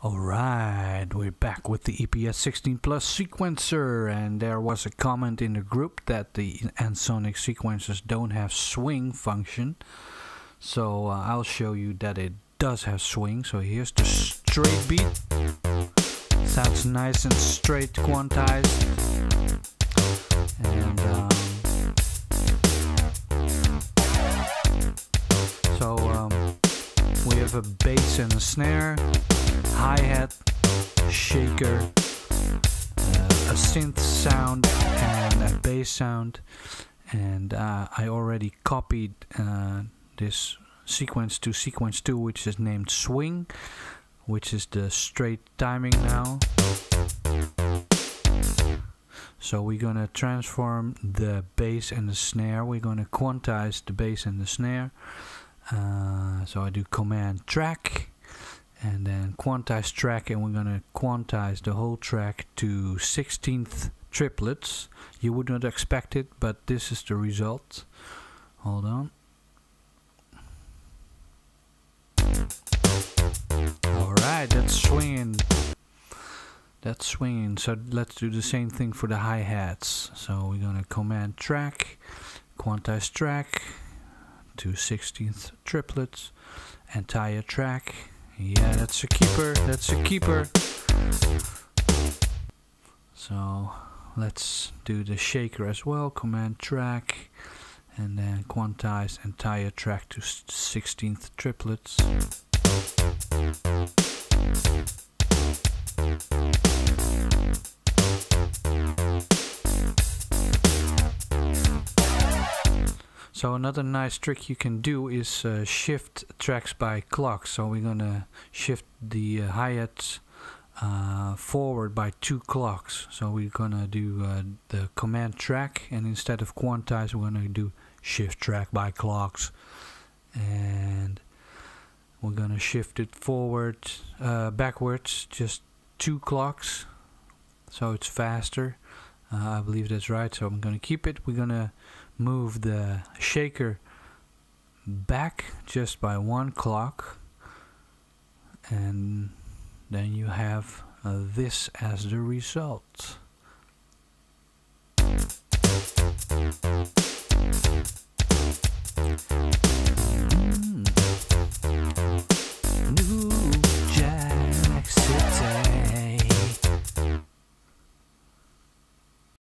Alright, we're back with the EPS 16 Plus sequencer and there was a comment in the group that the Ensoniq sequencers don't have swing function. So uh, I'll show you that it does have swing. So here's the straight beat. Sounds nice and straight quantized. And um, so um, we have a bass and a snare hi-hat, shaker, uh, a synth sound and a bass sound. And uh, I already copied uh, this sequence to sequence 2 which is named swing which is the straight timing now. So we're gonna transform the bass and the snare. We're gonna quantize the bass and the snare. Uh, so I do command track and then quantize track and we're gonna quantize the whole track to 16th triplets. You would not expect it but this is the result. Hold on. Alright that's swinging. That's swinging. So let's do the same thing for the hi-hats. So we're gonna command track quantize track to 16th triplets entire track yeah, that's a keeper. That's a keeper. So let's do the shaker as well. Command track and then quantize entire track to 16th triplets. So another nice trick you can do is uh, shift tracks by clock. So we're gonna shift the uh, hi-hats uh, forward by two clocks. So we're gonna do uh, the command track and instead of quantize we're gonna do shift track by clocks and we're gonna shift it forward uh, backwards just two clocks so it's faster uh, I believe that's right, so I'm going to keep it. We're going to move the shaker back just by one clock. And then you have uh, this as the result.